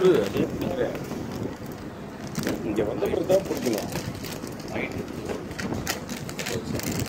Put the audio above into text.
விட்டுரு அப்படியே பிடிக்கிறேன் வந்த பிறகு தான் பிடிக்கணும்.